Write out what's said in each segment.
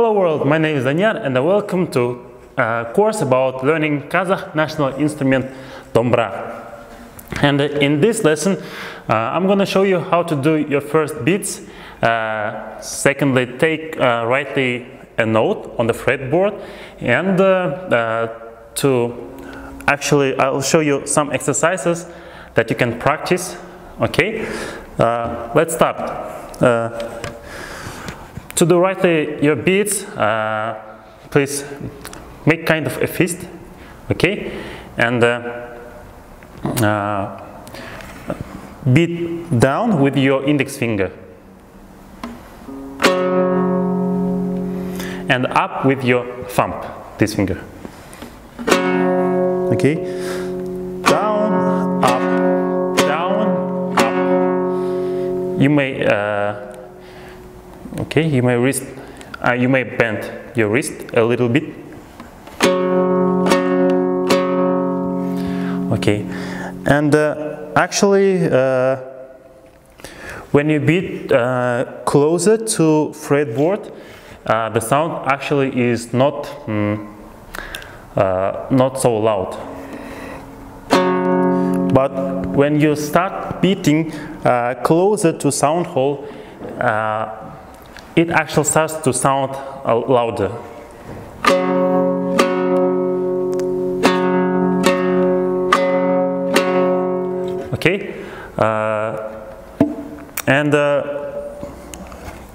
Daniyar and welcome to a course about learning Kazakh national instrument Dombra. And in this lesson, uh, I'm going to show you how to do your first beats. Uh, secondly, take uh, the, a note on the fretboard and uh, uh, to actually I'll show you some exercises that you can practice. Okay, uh, let's start. To do right your beats, please make kind of a fist. Okay, and uh, beat down with your index finger and up with your thumb, this finger. Okay, down, up, down, up. You may, uh, okay, you may wrist, uh, you may bend your wrist a little bit. Okay, and uh, actually, uh, when you beat uh, closer to fretboard, uh, the sound actually is not mm, uh, not so loud. But when you start beating uh, closer to sound hole, it actually starts to sound louder. okay uh, and uh,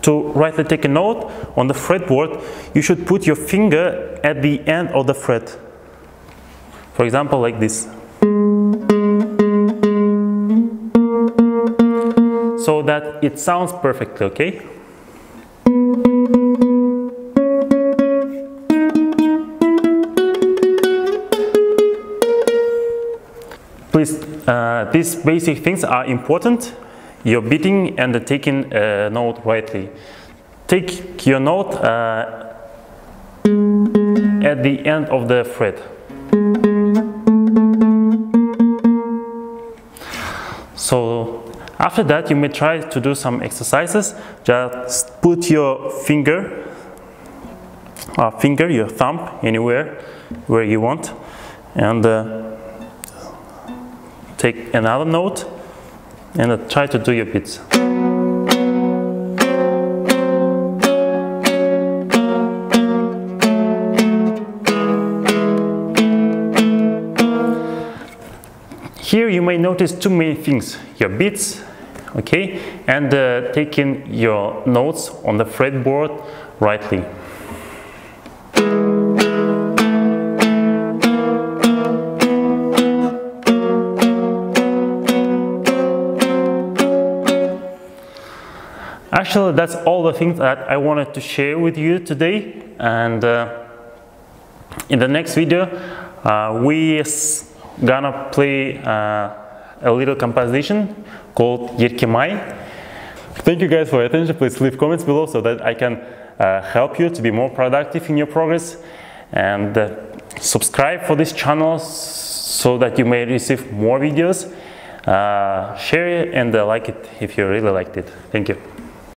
to rightly take a note on the fretboard you should put your finger at the end of the fret. For example like this. So that it sounds perfectly okay Please, uh, these basic things are important. You're beating and taking a note rightly. Take your note uh, at the end of the fret. So after that, you may try to do some exercises. Just put your finger, uh, finger, your thumb, anywhere where you want, and uh, take another note and try to do your beats. Here you may notice two main things, your beats, okay, and uh, taking your notes on the fretboard rightly. Actually, that's all the things that I wanted to share with you today. And uh, in the next video, uh, we gonna play uh, a little composition called Yerkemai. Thank you guys for your attention. Please leave comments below so that I can uh, help you to be more productive in your progress. And uh, subscribe for this channel so that you may receive more videos. Uh, share it and like it if you really liked it. Thank you.